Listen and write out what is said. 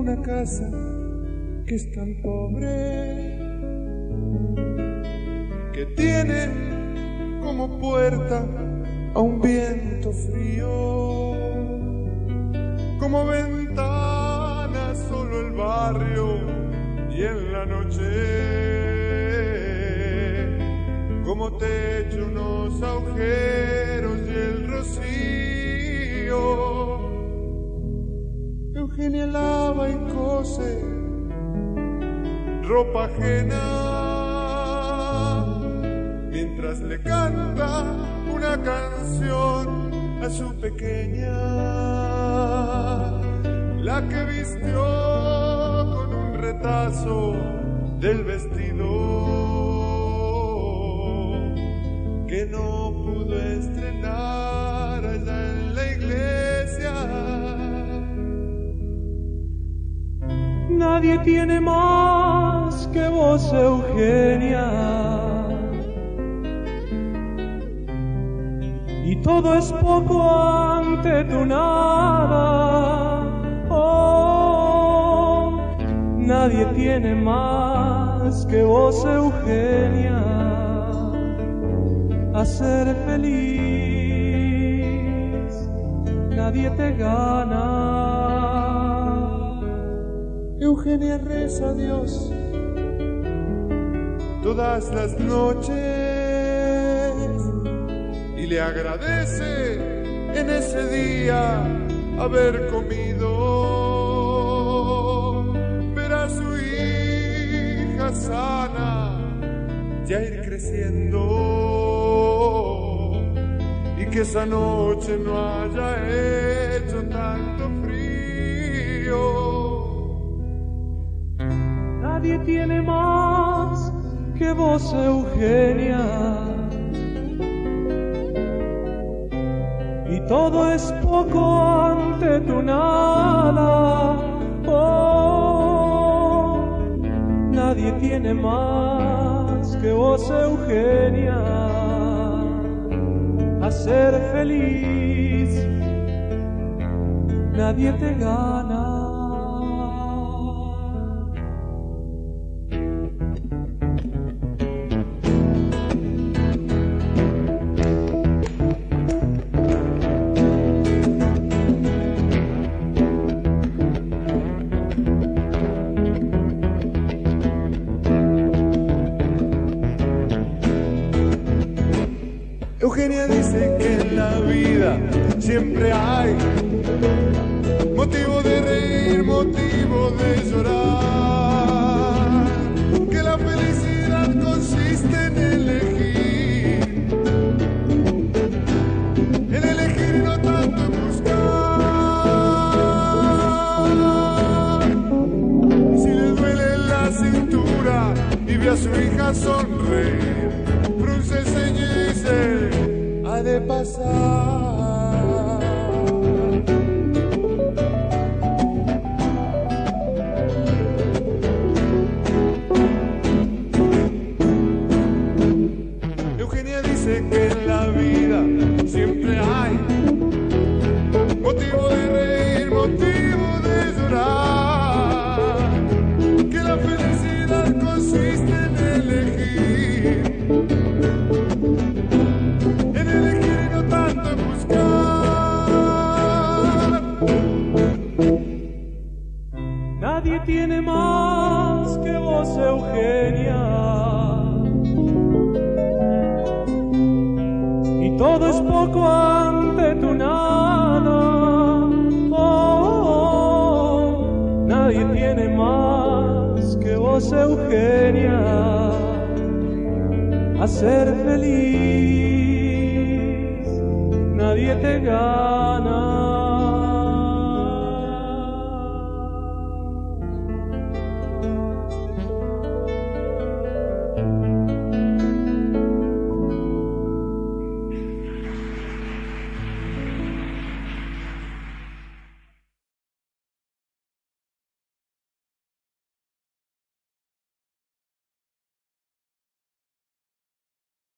una casa que es tan pobre que tiene como puerta a un viento frío, como ventana solo el barrio y en la noche como techo unos agujeros y el rocío. Eugenia lava y cose. Ropa ajena. Mientras le canta una canción a su pequeña, la que vistió con un retazo del vestido. Que no pudo estrenar allá Nadie tiene más que vos, Eugenia. Y todo es poco ante tu nada. Oh, nadie tiene más que vos, Eugenia. A ser feliz, nadie te gana. Eugenia reza a Dios. Todas las noches. Y le agradece en ese día haber comido, ver su hija sana ya ir creciendo. Y que esa noche no haya hecho Nadie tiene más que vos, Eugenia. Y todo es poco ante tu nada. Oh, nadie tiene más que vos, Eugenia. A ser feliz, nadie te gana. Eugenia dice que en la vida siempre hay motivo de reír, motivo de llorar. Que la felicidad consiste en elegir, en elegir y no tanto en buscar. Si le duele la cintura y ve a su hija sonreír, pasar. Eugenia dice que en la vida siempre hay motivo de reír, motivo de llorar. Que la felicidad consiste en ser feliz, nadie te gana.